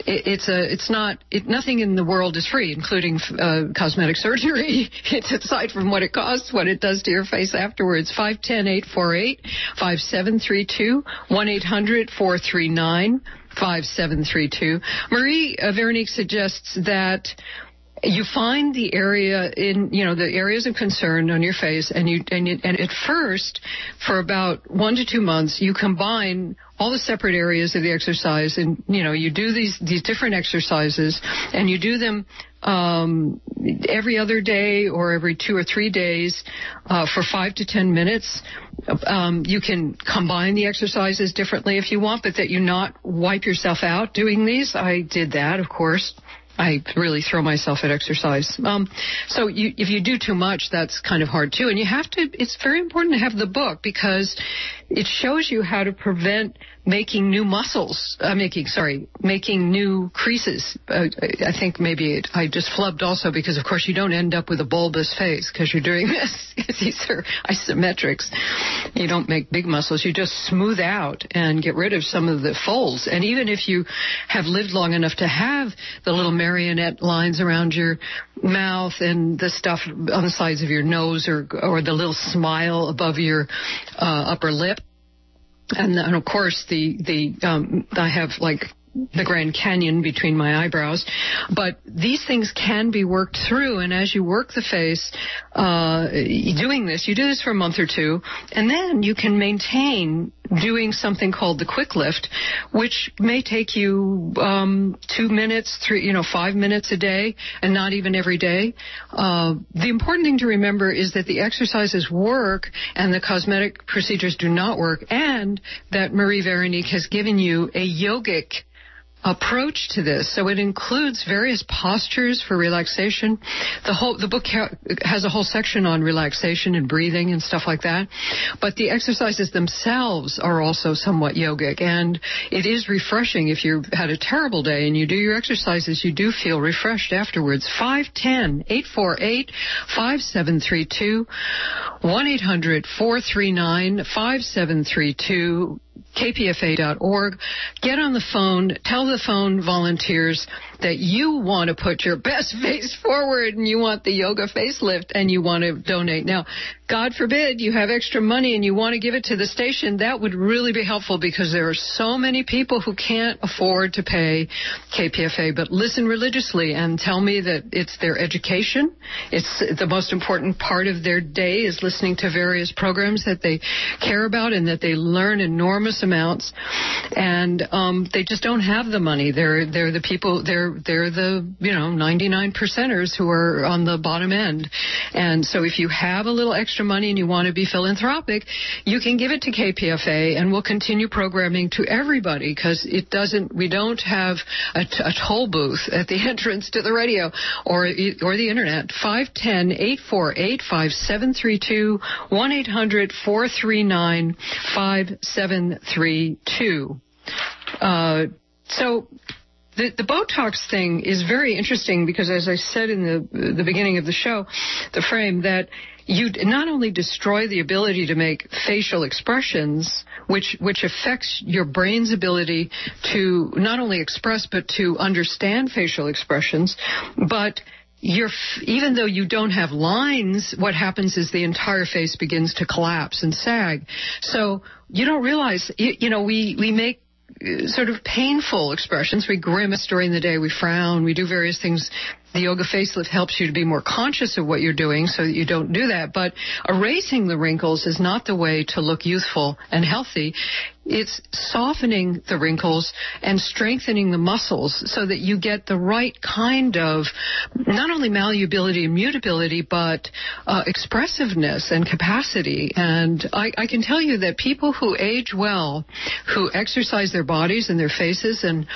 It, it's a, it's not, it, nothing in the world is free, including uh, cosmetic *laughs* surgery. it's aside from what it costs, what it does to your face afterwards. 510-848-5732, 1-800-439 5732. Marie uh, Veronique suggests that you find the area in you know the areas of concern on your face and you and, you, and at first for about one to two months you combine all the separate areas of the exercise and you know you do these these different exercises and you do them um, every other day or every two or three days uh, for five to ten minutes. Um, you can combine the exercises differently if you want, but that you not wipe yourself out doing these. I did that, of course. I really throw myself at exercise. Um, so you, if you do too much, that's kind of hard too. And you have to, it's very important to have the book because it shows you how to prevent making new muscles, uh, making, sorry, making new creases. Uh, I think maybe it, I just flubbed also because of course you don't end up with a bulbous face because you're doing *laughs* this. These are isometrics. You don't make big muscles. You just smooth out and get rid of some of the folds. And even if you have lived long enough to have the little marionette lines around your mouth and the stuff on the sides of your nose or, or the little smile above your uh, upper lip, and, and of course the the um, I have like the Grand Canyon between my eyebrows. But these things can be worked through, and as you work the face, uh, doing this, you do this for a month or two, and then you can maintain doing something called the quick lift, which may take you um, two minutes, three, you know, five minutes a day, and not even every day. Uh, the important thing to remember is that the exercises work and the cosmetic procedures do not work, and that Marie Veronique has given you a yogic approach to this. So it includes various postures for relaxation. The whole the book ha- has a whole section on relaxation and breathing and stuff like that. But the exercises themselves are also somewhat yogic and it is refreshing if you've had a terrible day and you do your exercises, you do feel refreshed afterwards. 510-848-5732 1-800-439-5732 kpfa.org. Get on the phone. Tell the phone volunteers that you want to put your best *laughs* face forward and you want the yoga facelift and you want to donate. Now, God forbid you have extra money and you want to give it to the station, that would really be helpful because there are so many people who can't afford to pay KPFA. But listen religiously and tell me that it's their education. It's the most important part of their day is listening to various programs that they care about and that they learn enormous amounts. And um, they just don't have the money. They're they're the people. They're they're the you know 99 percenters who are on the bottom end. And so if you have a little extra money and you want to be philanthropic, you can give it to KPFA, and we'll continue programming to everybody because it doesn't. We don't have a, t- a toll booth at the *laughs* entrance to the radio or or the internet. 510 848 5732 1 800 439 5732. Uh, so the, the Botox thing is very interesting because, as I said in the the beginning of the show, the frame that you not only destroy the ability to make facial expressions, which which affects your brain's ability to not only express but to understand facial expressions, but you're, even though you don't have lines, what happens is the entire face begins to collapse and sag. So you don't realize, you, you know, we, we make uh, sort of painful expressions. We grimace during the day, we frown, we do various things the yoga facelift helps you to be more conscious of what you're doing so that you don't do that. But erasing the wrinkles is not the way to look youthful and healthy. It's softening the wrinkles and strengthening the muscles so that you get the right kind of not only malleability and mutability, but uh, expressiveness and capacity. And I, I can tell you that people who age well, who exercise their bodies and their faces and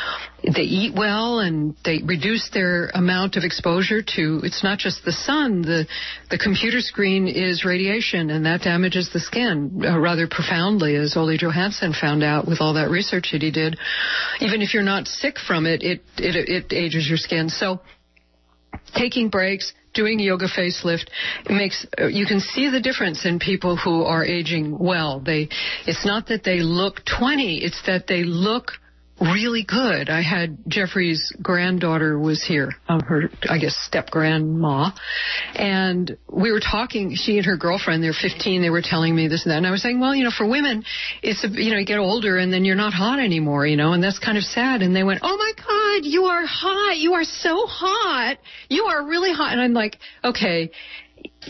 they eat well and they reduce their amount of exposure to it's not just the sun the the computer screen is radiation and that damages the skin uh, rather profoundly as Olle Johansson found out with all that research that he did. Even if you're not sick from it it it, it ages your skin. So taking breaks doing yoga facelift it makes uh, you can see the difference in people who are aging well. They it's not that they look 20 it's that they look really good. I had Jeffrey's granddaughter was here, um, her I guess step grandma, and we were talking. She and her girlfriend, they're 15. They were telling me this and that, and I was saying, well, you know, for women, it's a, you know, you get older and then you're not hot anymore, you know, and that's kind of sad. And they went, oh my God, you are hot. You are so hot. You are really hot. And I'm like, okay,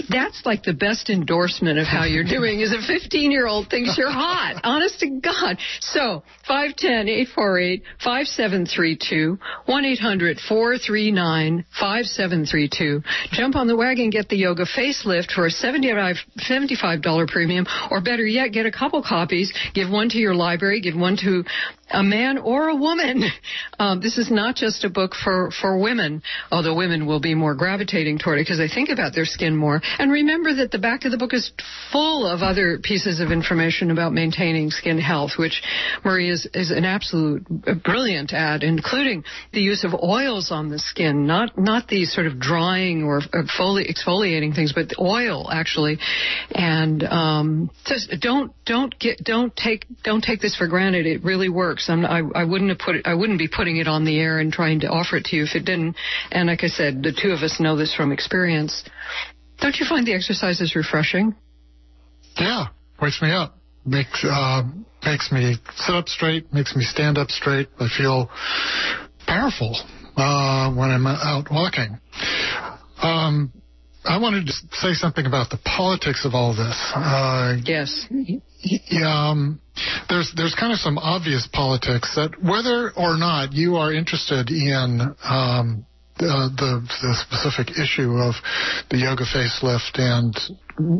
that's like the best endorsement of how you're doing is a 15 year old thinks you're hot. *laughs* Honest to God. So 510-848-5732, 1-800-439-5732. Jump on the wagon, get the yoga facelift for a $75, $75 premium, or better yet, get a couple copies, give one to your library, give one to a man or a woman. *laughs* Um, this is not just a book for, for women, although women will be more gravitating toward it because they think about their skin more. And remember that the back of the book is full of other pieces of information about maintaining skin health, which Marie is, is an absolute brilliant at, including the use of oils on the skin, not, not these sort of drying or exfoliating things, but oil actually. And, um, just don't, don't get, don't take, don't take this for granted. It really works. I'm, I, I wouldn't have put it, I wouldn't be putting it on the air and trying to offer it to you if it didn't. And like I said, the two of us know this from experience. Don't you find the exercises refreshing? Yeah, wakes me up. Makes uh, makes me sit up straight. Makes me stand up straight. I feel powerful uh, when I'm out walking. Um, I wanted to say something about the politics of all this. Uh, yes. Um, there's there's kind of some obvious politics that whether or not you are interested in um, the, the specific issue of the yoga facelift and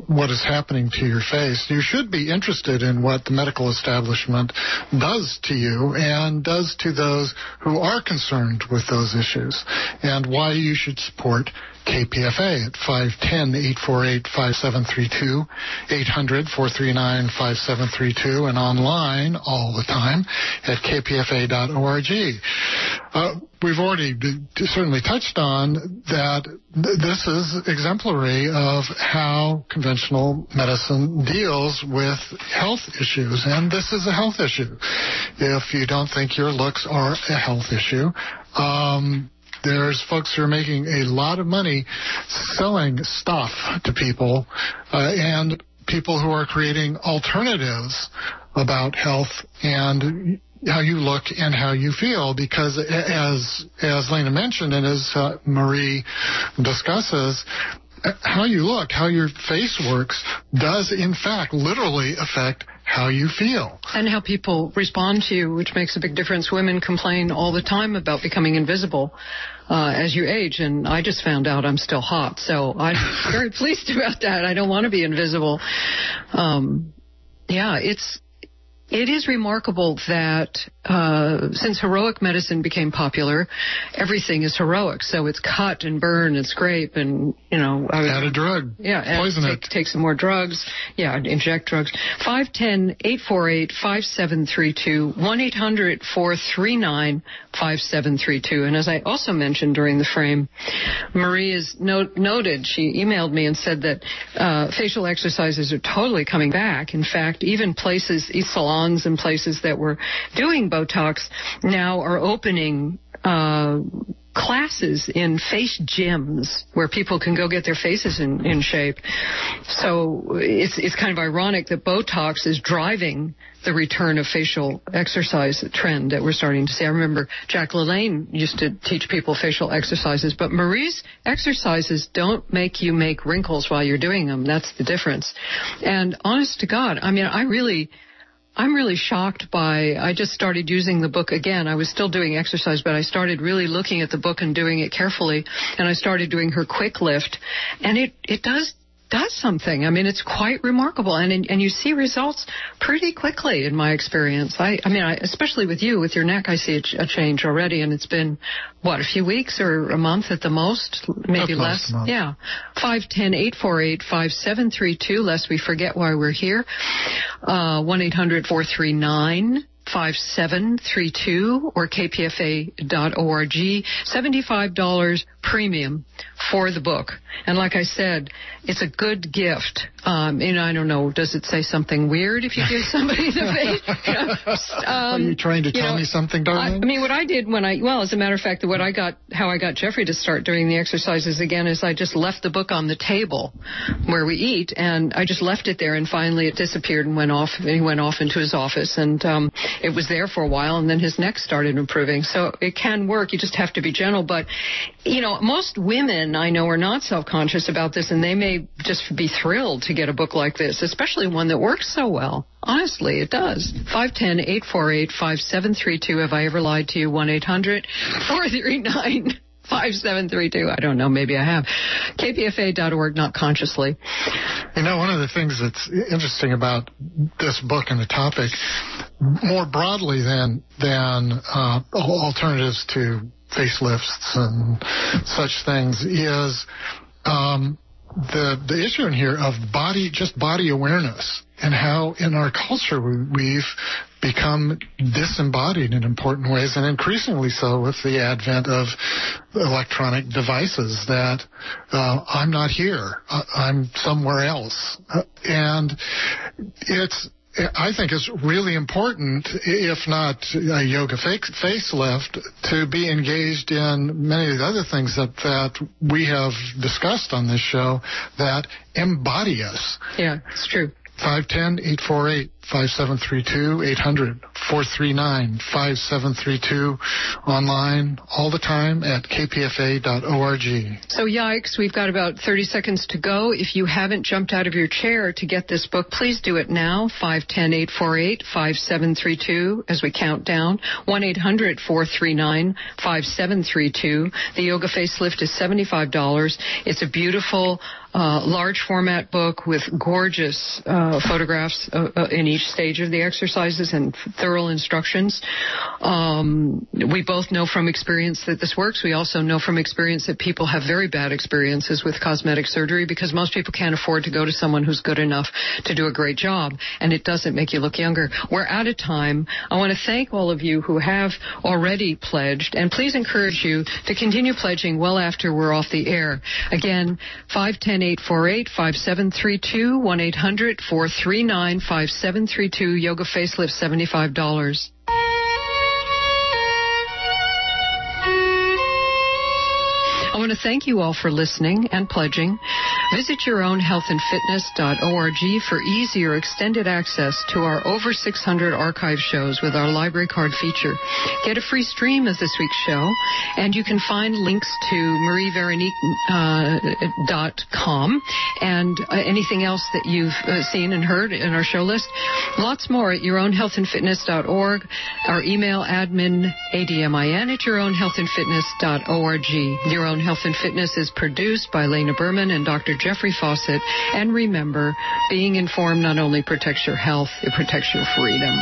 what is happening to your face. You should be interested in what the medical establishment does to you and does to those who are concerned with those issues and why you should support KPFA at 510-848-5732, 800-439-5732, and online all the time at kpfa.org. Uh, we've already certainly touched on that this is exemplary of how conventional medicine deals with health issues, and this is a health issue. If you don't think your looks are a health issue, um, there's folks who are making a lot of money selling stuff to people, uh, and people who are creating alternatives about health and how you look and how you feel because as as Layna mentioned and as uh, Marie discusses how you look, how your face works does in fact literally affect how you feel. And how people respond to you, which makes a big difference. Women complain all the time about becoming invisible uh, as you age, and I just found out I'm still hot, so I'm *laughs* very pleased about that. I don't want to be invisible. Um, yeah, it's it is remarkable that uh, since heroic medicine became popular, everything is heroic. So it's cut and burn and scrape and you know add a drug. Yeah, poison take, it. Take some more drugs. Yeah, inject drugs. Five ten eight four eight five seven three two one eight hundred four three nine five seven three two. And as I also mentioned during the frame, Marie is no- noted. She emailed me and said that uh, facial exercises are totally coming back. In fact, even places, salons salons and places that were doing Botox now are opening uh, classes in face gyms where people can go get their faces in, in shape. So it's it's kind of ironic that Botox is driving the return of facial exercise trend that we're starting to see. I remember Jack LaLanne used to teach people facial exercises, but Marie's exercises don't make you make wrinkles while you're doing them. That's the difference. And honest to God, I mean, I really I'm really shocked by, I just started using the book again. I was still doing exercise, but I started really looking at the book and doing it carefully. And I started doing her quick lift. And it, it does does something. I mean, it's quite remarkable, and and you see results pretty quickly in my experience. I I mean, I, especially with you with your neck, I see a, a, change already, and it's been what a few weeks or a month at the most, maybe less. Yeah, five ten eight four eight five seven three two. Lest we forget why we're here. Uh, one eight hundred four three nine 5732 or kpfa.org. $75 premium for the book. And like I said, it's a good gift. Um, and I don't know, does it say something weird if you give somebody the? You know, um, Are you trying to tell know, me something, darling? I, I, mean, what I did when I, well, as a matter of fact, what I got, how I got Jeffrey to start doing the exercises again is I just left the book on the table where we eat and I just left it there and finally it disappeared and went off, and he went off into his office and, um, it was there for a while and then his neck started improving. So it can work. You just have to be gentle. But, you know, most women I know are not self-conscious about this and they may just be thrilled to get a book like this, especially one that works so well. Honestly, it does. 510-848-5732. Have I ever lied to you? 1-800-439 5732. I don't know. Maybe I have. KPFA.org, not consciously. You know, one of the things that's interesting about this book and the topic, more broadly than, than uh, alternatives to facelifts and such things, is um, the the issue in here of body, just body awareness, and how in our culture we've become disembodied in important ways, and increasingly so with the advent of electronic devices. That uh, I'm not here, I'm somewhere else, uh, and it's I think it's really important, if not a yoga facelift, to be engaged in many of the other things that, that we have discussed on this show that embody us. Yeah, it's true. 510-848-5732 5732, 800 439 5732, online all the time at kpfa.org. So, yikes, we've got about 30 seconds to go. If you haven't jumped out of your chair to get this book, please do it now. 510 848 5732 as we count down. 1 800 439 5732. The Yoga Facelift is $75. It's a beautiful large format book with gorgeous uh, photographs uh, uh, in each stage of the exercises and thorough instructions. Um, we both know from experience that this works. We also know from experience that people have very bad experiences with cosmetic surgery because most people can't afford to go to someone who's good enough to do a great job, and it doesn't make you look younger. We're out of time. I want to thank all of you who have already pledged, and please encourage you to continue pledging well after we're off the air. Again, 510 848 5732 1 800 439 5732 Yoga Facelift $75. Want to thank you all for listening and pledging. Visit yourownhealthandfitness.org for easier extended access to our over 600 archive shows with our library card feature. Get a free stream of this week's show, and you can find links to marieveronique.com uh, and uh, anything else that you've uh, seen and heard in our show list. Lots more at yourownhealthandfitness.org. Our email admin, admin at yourownhealthandfitness.org. Your Own Health and Fitness is produced by Layna Berman and Dr. Jeffrey Fawcett. And remember, being informed not only protects your health, it protects your freedom.